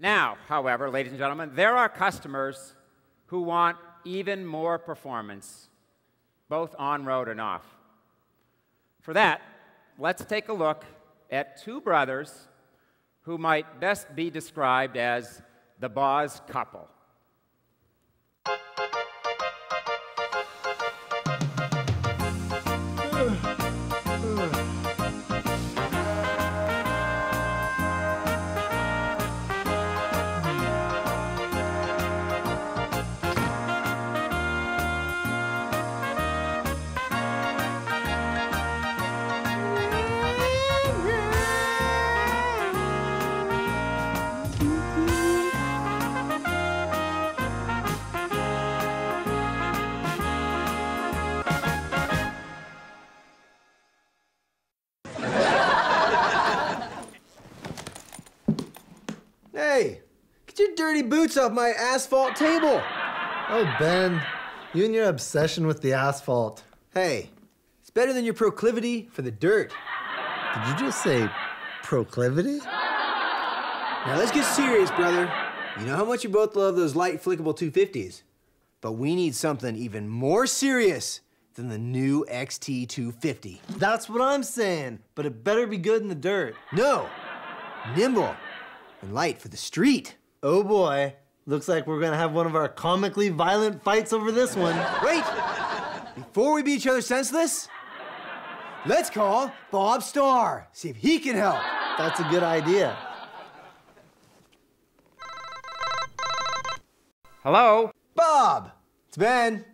Now, however, ladies and gentlemen, there are customers who want even more performance, both on road and off. For that, let's take a look at two brothers who might best be described as the Boz couple. Hey, get your dirty boots off my asphalt table. Oh, Ben, you and your obsession with the asphalt. Hey, it's better than your proclivity for the dirt. Did you just say proclivity? Now let's get serious, brother. You know how much you both love those light flickable 250s. But we need something even more serious than the new XT250. That's what I'm saying, but it better be good in the dirt. No, nimble and light for the street. Oh boy, looks like we're gonna have one of our comically violent fights over this one. Wait! Before we beat each other senseless, let's call Bob Starr, see if he can help. That's a good idea. Hello? Bob, it's Ben.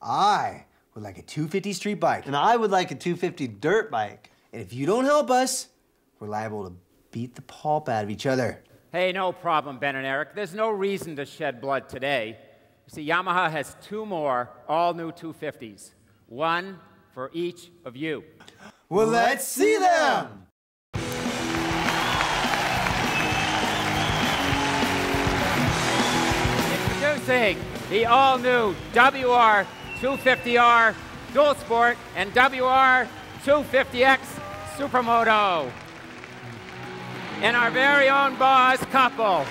I would like a 250 street bike. And I would like a 250 dirt bike. And if you don't help us, we're liable to beat the pulp out of each other. Hey, no problem, Ben and Eric. There's no reason to shed blood today. You see, Yamaha has two more all new 250s, one for each of you. Well, let's see them! Introducing the all new WR 250R Dual Sport and WR 250X Supermoto and our very own Boz couple.